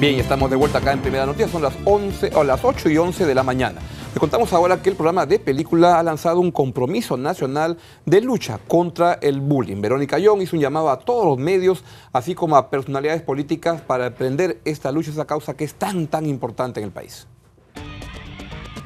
Bien, estamos de vuelta acá en Primera Noticia, son las 11 o las 8 y 11 de la mañana. Le contamos ahora que el programa de película ha lanzado un compromiso nacional de lucha contra el bullying. Verónica Young hizo un llamado a todos los medios, así como a personalidades políticas, para emprender esta lucha, esa causa que es tan, tan importante en el país.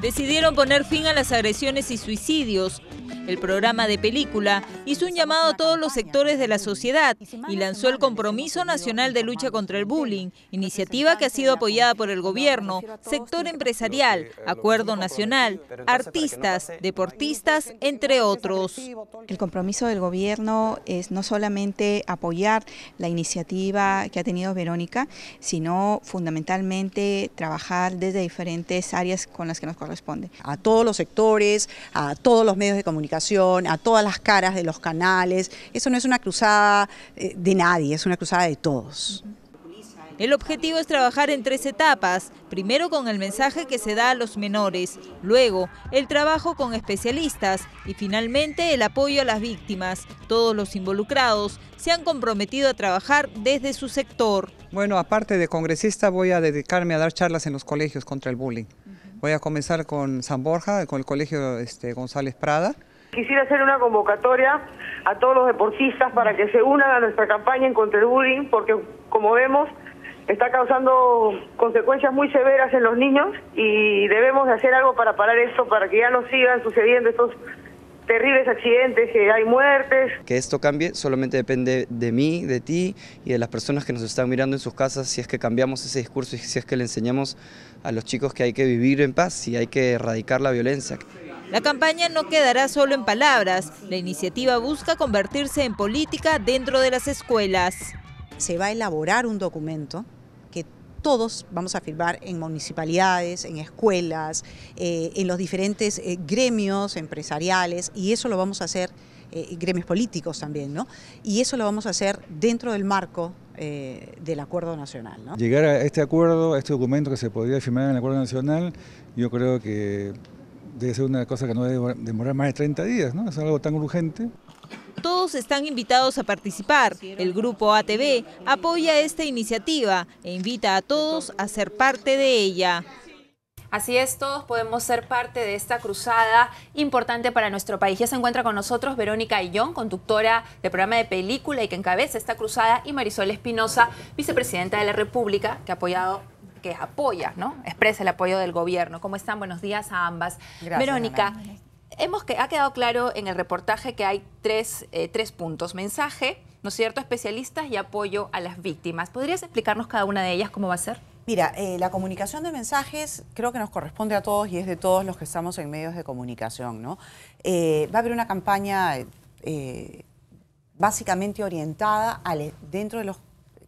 Decidieron poner fin a las agresiones y suicidios el programa de película hizo un llamado a todos los sectores de la sociedad y lanzó el Compromiso Nacional de Lucha contra el Bullying, iniciativa que ha sido apoyada por el gobierno, sector empresarial, acuerdo nacional, artistas, deportistas, entre otros. El compromiso del gobierno es no solamente apoyar la iniciativa que ha tenido Verónica, sino fundamentalmente trabajar desde diferentes áreas con las que nos corresponde. A todos los sectores, a todos los medios de comunicación a todas las caras de los canales. Eso no es una cruzada eh, de nadie, es una cruzada de todos. El objetivo es trabajar en tres etapas, primero con el mensaje que se da a los menores, luego el trabajo con especialistas y finalmente el apoyo a las víctimas. Todos los involucrados se han comprometido a trabajar desde su sector. Bueno, aparte de congresista voy a dedicarme a dar charlas en los colegios contra el bullying. Voy a comenzar con San Borja, con el colegio este, González Prada. Quisiera hacer una convocatoria a todos los deportistas para que se unan a nuestra campaña en contra el bullying, porque como vemos está causando consecuencias muy severas en los niños y debemos de hacer algo para parar esto, para que ya no sigan sucediendo estos terribles accidentes, que hay muertes. Que esto cambie solamente depende de mí, de ti y de las personas que nos están mirando en sus casas, si es que cambiamos ese discurso y si es que le enseñamos a los chicos que hay que vivir en paz y hay que erradicar la violencia. La campaña no quedará solo en palabras. La iniciativa busca convertirse en política dentro de las escuelas. Se va a elaborar un documento que todos vamos a firmar en municipalidades, en escuelas, eh, en los diferentes eh, gremios empresariales y eso lo vamos a hacer, eh, gremios políticos también, ¿no? Y eso lo vamos a hacer dentro del marco del acuerdo nacional. Llegar a este acuerdo, a este documento que se podría firmar en el acuerdo nacional, yo creo que debe ser una cosa que no debe demorar más de 30 días, ¿no? Es algo tan urgente. Todos están invitados a participar. El grupo ATV apoya esta iniciativa e invita a todos a ser parte de ella. Así es, todos podemos ser parte de esta cruzada importante para nuestro país. Ya se encuentra con nosotros Verónica Ayllón, conductora del programa de película y que encabeza esta cruzada, y Marisol Espinosa, vicepresidenta de la República, que ha apoyado que apoya, ¿no? Expresa el apoyo del gobierno. ¿Cómo están? Buenos días a ambas. Verónica, hemos que, ha quedado claro en el reportaje que hay tres, eh, tres puntos. Mensaje, ¿no es cierto? Especialistas y apoyo a las víctimas. ¿Podrías explicarnos cada una de ellas cómo va a ser? Mira, eh, la comunicación de mensajes creo que nos corresponde a todos y es de todos los que estamos en medios de comunicación, ¿no? Eh, va a haber una campaña básicamente orientada dentro de los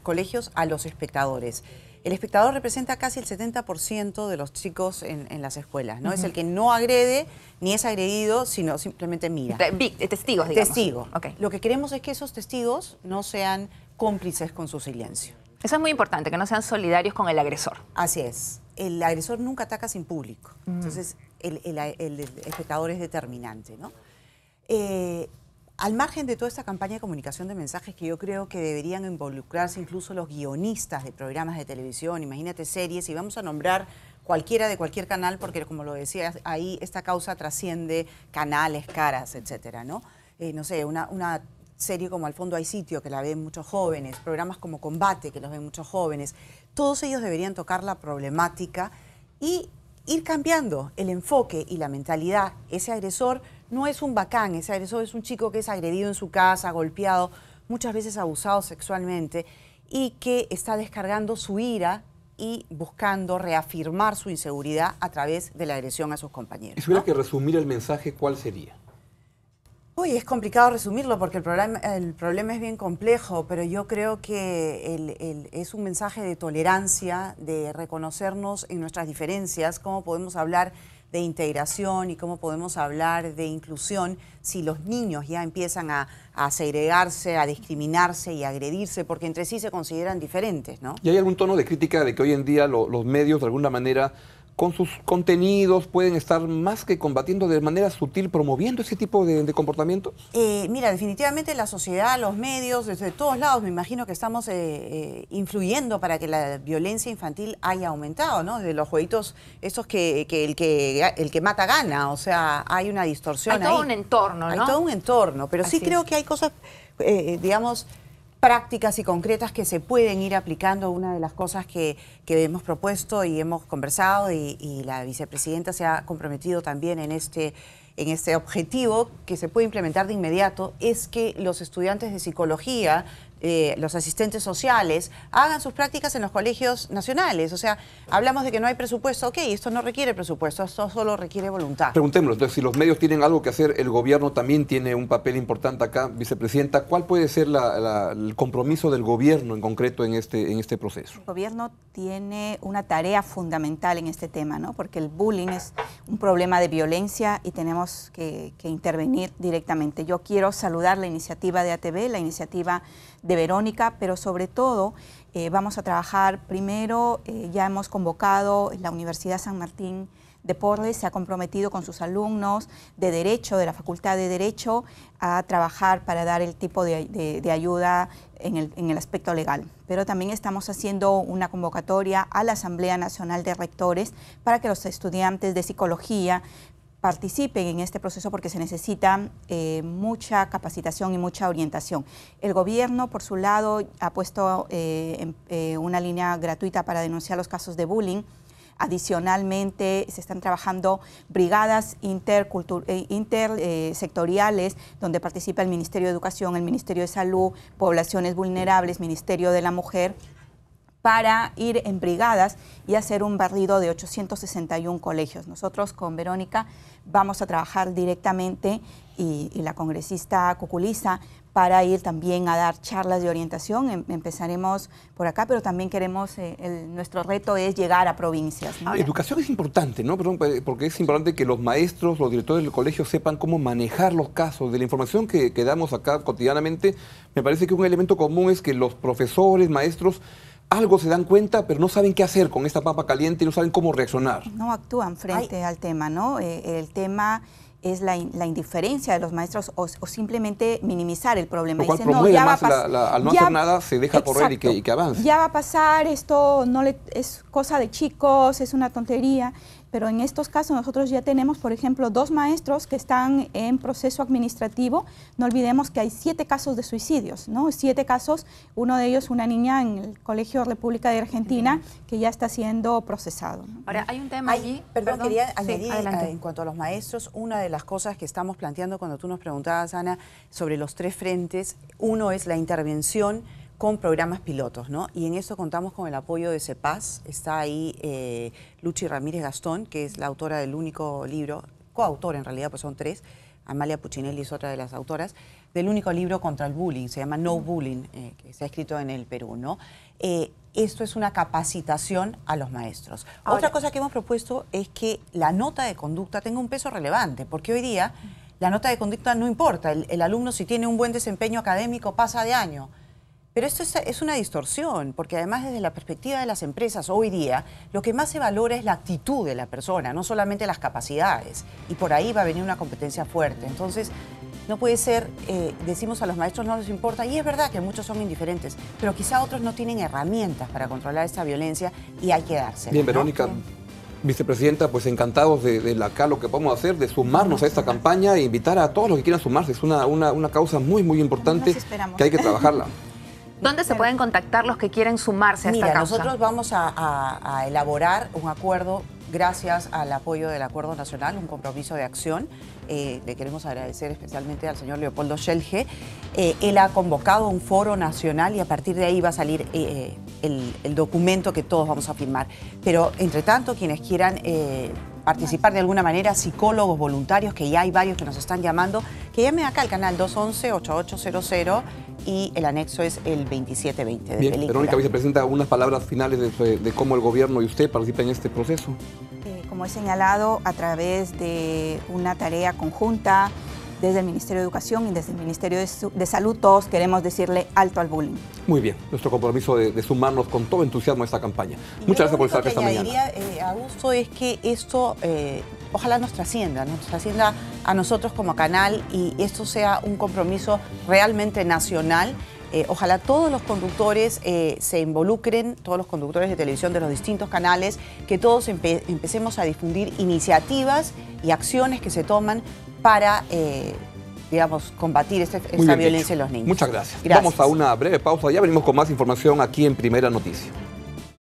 colegios a los espectadores. El espectador representa casi el 70% de los chicos en, las escuelas, ¿no? Es el que no agrede ni es agredido, sino simplemente mira. testigos, digamos. Testigos. Lo que queremos es que esos testigos no sean cómplices con su silencio. Eso es muy importante, que no sean solidarios con el agresor. Así es. El agresor nunca ataca sin público. Entonces, el, espectador es determinante, ¿no? Eh, al margen de toda esta campaña de comunicación de mensajes que yo creo que deberían involucrarse incluso los guionistas de programas de televisión, imagínate series, y vamos a nombrar cualquiera de cualquier canal, porque como lo decía, ahí esta causa trasciende canales, caras, etcétera, ¿no? Eh, no sé, una, una serie como Al fondo hay sitio, que la ven muchos jóvenes, programas como Combate, que los ven muchos jóvenes, todos ellos deberían tocar la problemática y ir cambiando el enfoque y la mentalidad. Ese agresor no es un bacán, ese agresor es un chico que es agredido en su casa, golpeado, muchas veces abusado sexualmente y que está descargando su ira y buscando reafirmar su inseguridad a través de la agresión a sus compañeros. Si hubiera que resumir el mensaje, ¿cuál sería? Uy, es complicado resumirlo porque el problema, el problema es bien complejo, pero yo creo que es un mensaje de tolerancia, de reconocernos en nuestras diferencias, cómo podemos hablar de integración y cómo podemos hablar de inclusión si los niños ya empiezan a, segregarse, a discriminarse y a agredirse porque entre sí se consideran diferentes, ¿no? ¿Y hay algún tono de crítica de que hoy en día los medios de alguna manera con sus contenidos pueden estar más que combatiendo de manera sutil, promoviendo ese tipo de, comportamientos? Eh, mira, definitivamente la sociedad, los medios, desde todos lados, me imagino que estamos eh, eh, influyendo para que la violencia infantil haya aumentado, ¿no? De los jueguitos, esos que, el, que el que mata gana, o sea, hay una distorsión hay todo un entorno, ¿no? Hay todo un entorno, pero sí creo que hay cosas, digamos prácticas y concretas que se pueden ir aplicando. Una de las cosas que, hemos propuesto y hemos conversado y, la vicepresidenta se ha comprometido también en este, en este objetivo que se puede implementar de inmediato es que los estudiantes de psicología eh, los asistentes sociales hagan sus prácticas en los colegios nacionales. O sea, hablamos de que no hay presupuesto, ok, esto no requiere presupuesto, esto solo requiere voluntad. Preguntémoslo, entonces, si los medios tienen algo que hacer, el gobierno también tiene un papel importante acá, vicepresidenta, ¿cuál puede ser el compromiso del gobierno en concreto en este, en este proceso? El gobierno tiene una tarea fundamental en este tema, ¿no? porque el bullying es un problema de violencia y tenemos que, que intervenir directamente. Yo quiero saludar la iniciativa de ATV, la iniciativa de Verónica, pero sobre todo eh, vamos a trabajar primero, eh, ya hemos convocado la Universidad San Martín de Porres, se ha comprometido con sus alumnos de Derecho, de la Facultad de Derecho, a trabajar para dar el tipo de, ayuda en el, en el, aspecto legal. Pero también estamos haciendo una convocatoria a la Asamblea Nacional de Rectores para que los estudiantes de psicología participen en este proceso porque se necesita eh, mucha capacitación y mucha orientación. El gobierno, por su lado, ha puesto eh, eh, una línea gratuita para denunciar los casos de bullying. Adicionalmente, se están trabajando brigadas intersectoriales donde participa el Ministerio de Educación, el Ministerio de Salud, Poblaciones Vulnerables, Ministerio de la Mujer, para ir en brigadas y hacer un barrido de 861 colegios. Nosotros con Verónica vamos a trabajar directamente y, la congresista Cuculiza para ir también a dar charlas de orientación. Em, empezaremos por acá, pero también queremos, eh, nuestro reto es llegar a provincias. educación es importante, ¿no? porque es importante que los maestros, los directores del colegio sepan cómo manejar los casos. De la información que damos acá cotidianamente, me parece que un elemento común es que los profesores, maestros, algo se dan cuenta, pero no saben qué hacer con esta papa caliente y no saben cómo reaccionar. No actúan frente al tema, ¿no? Eh, el tema es la, indiferencia de los maestros o, simplemente minimizar el problema. Lo cual promueve no, más al no hacer nada se deja correr y que, y que avance. Ya va a pasar, esto no le, es cosa de chicos, es una tontería pero en estos casos nosotros ya tenemos, por ejemplo, dos maestros que están en proceso administrativo. No olvidemos que hay siete casos de suicidios, ¿no? Siete casos, uno de ellos una niña en el Colegio República de Argentina que ya está siendo procesado. Ahora, hay un tema allí... Perdón, quería añadir eh, en cuanto a los maestros, una de las cosas que estamos planteando cuando tú nos preguntabas, Ana, sobre los tres frentes, uno es la intervención con programas pilotos, ¿no? Y en eso contamos con el apoyo de CEPAS. Está ahí eh, Luchi Ramírez Gastón, que es la autora del único libro, coautora en realidad, pues son tres. Amalia Puccinelli es otra de las autoras, del único libro contra el bullying, se llama No Bullying, eh, que se ha escrito en el Perú, ¿no? Eh, esto es una capacitación a los maestros. Otra cosa que hemos propuesto es que la nota de conducta tenga un peso relevante, porque hoy día la nota de conducta no importa. el alumno si tiene un buen desempeño académico pasa de año pero esto es, una distorsión, porque además desde la perspectiva de las empresas hoy día, lo que más se valora es la actitud de la persona, no solamente las capacidades. Y por ahí va a venir una competencia fuerte. Entonces, no puede ser, eh, decimos a los maestros no les importa, y es verdad que muchos son indiferentes, pero quizá otros no tienen herramientas para controlar esta violencia y hay que darse. Bien, Verónica. Vicepresidenta, pues encantados de, acá lo que podemos hacer, de sumarnos a esta campaña e invitar a todos los que quieran sumarse. Es una, una causa muy, muy importante que hay que trabajarla. ¿Dónde se pueden contactar los que quieren sumarse a esta causa? Nosotros vamos a, elaborar un acuerdo gracias al apoyo del Acuerdo Nacional, un compromiso de acción. Eh, le queremos agradecer especialmente al señor Leopoldo Schelge. Eh, él ha convocado un foro nacional y a partir de ahí va a salir eh, el, documento que todos vamos a firmar. Pero, entre tanto, quienes quieran participar de alguna manera, psicólogos voluntarios, que ya hay varios que nos están llamando, que llamen acá al canal 211-8800 y el anexo es el 2720 de Bien, película. Verónica, vicepresidenta, unas palabras finales de, cómo el gobierno y usted participan en este proceso. Eh, como he señalado, a través de una tarea conjunta desde el Ministerio de Educación y desde el Ministerio de, Salud todos queremos decirle alto al bullying. Muy bien, nuestro compromiso de, sumarnos con todo entusiasmo a esta campaña. Muchas gracias por estar aquí esta mañana. Eh, Augusto, es que esto eh, ojalá nos trascienda, nos trascienda a nosotros como canal y esto sea un compromiso realmente nacional eh, ojalá todos los conductores eh, se involucren, todos los conductores de televisión de los distintos canales, que todos empecemos a difundir iniciativas y acciones que se toman para, eh, digamos, combatir esta, violencia en los niños. Muchas gracias. Vamos a una breve pausa, ya venimos con más información aquí en Primera Noticia.